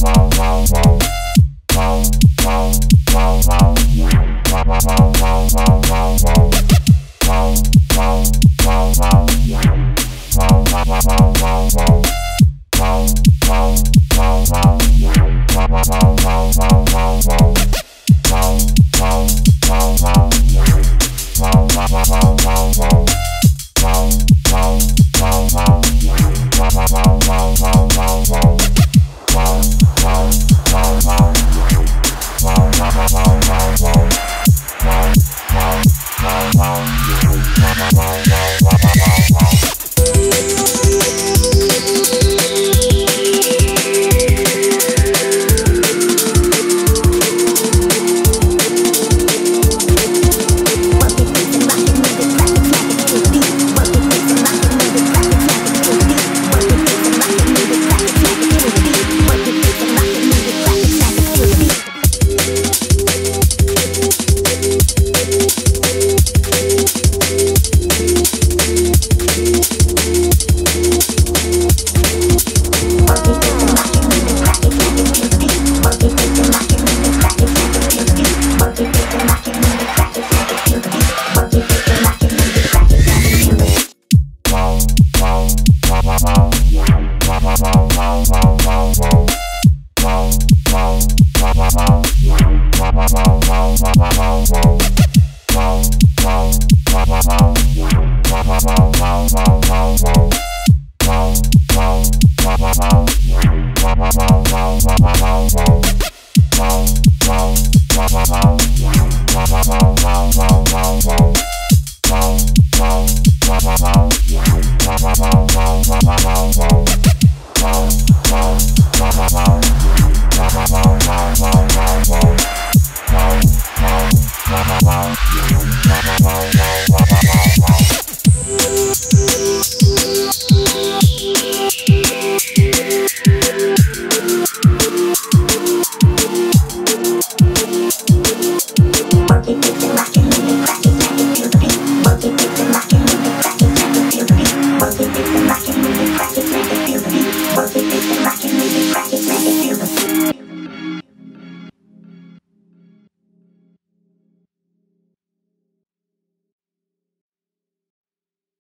wow, wow.